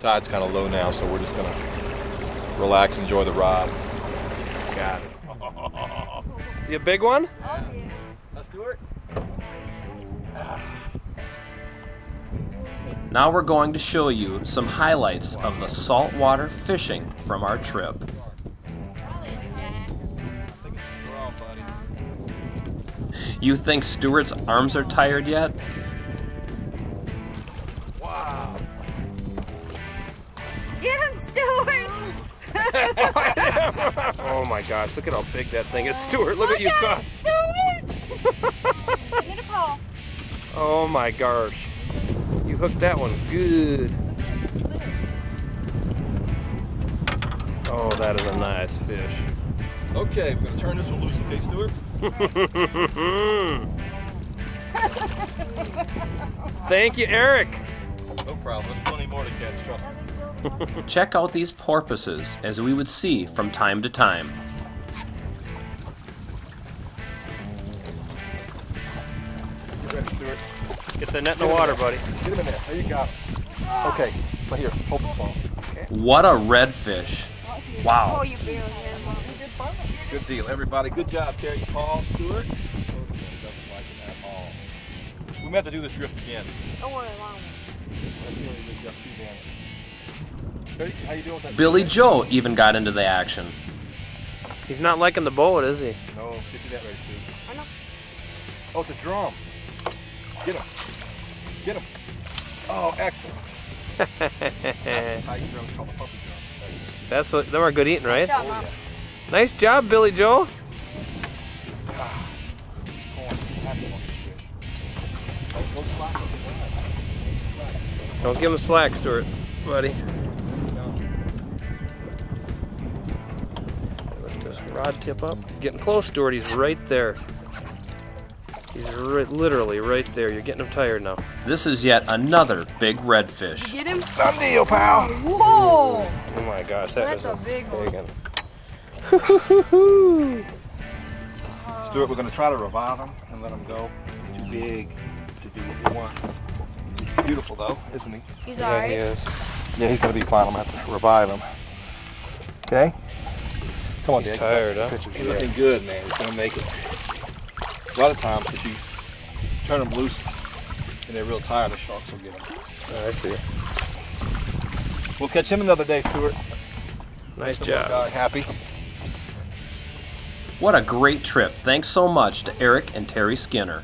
Tide's kind of low now, so we're just gonna relax, enjoy the ride. Got it. Is he a big one? Oh, Let's do it. Now we're going to show you some highlights of the saltwater fishing from our trip. We're on, buddy. You think Stewart's arms are tired yet? Oh my gosh, look at how big that thing is. Stewart, look at you. at Stewart! Get. Oh my gosh. You hooked that one good. Oh, that is a nice fish. Okay, we're gonna turn this one loose, okay, Stewart? Thank you, Eric. No problem. There's plenty more to catch, trust me. Check out these porpoises as we would see from time to time. Get Stewart. Get the net in the water, buddy. Get him in there. There you go. Okay, but here, hold this ball. What a redfish! Oh, Wow. you barely hit him. Good deal, everybody. Good job, Terri Paul, Stewart. Oh, doesn't like it at all. We may have to do this drift again. Don't worry, Mom. That's Billie Jo even got into the action. He's not liking the boat, is he? No, get your net ready, Stu. I know. Oh, it's a drum. Get him. Get him. Oh, excellent. That's the tight drum. It's called the puppy drum. Excellent. That's what them are good eating, right? Good job, Oh, yeah. Nice job, Billie Jo. Ah, Don't give him slack, Stewart, buddy. Lift this rod tip up. He's getting close, Stewart. He's right there. He's right, literally right there. You're getting him tired now. This is yet another big redfish. Get him? Done deal, pal. Whoa! Oh my gosh, that That's is a big one. big one. Stewart, we're going to try to revive him and let him go. He's too big to do what we want. He's beautiful, though, isn't he? He's Yeah, he alright. is. Yeah, he's going to be fine. I'm going to have to revive him. Okay? Come on, He's Dad. tired, huh? pictures. He's looking good, man. He's going to make it. A lot of times, if you turn them loose and they're real tired, the sharks will get them. Oh, I see. We'll catch him another day, Stewart. Nice Some job. happy. What a great trip. Thanks so much to Eric and Terri Skinner.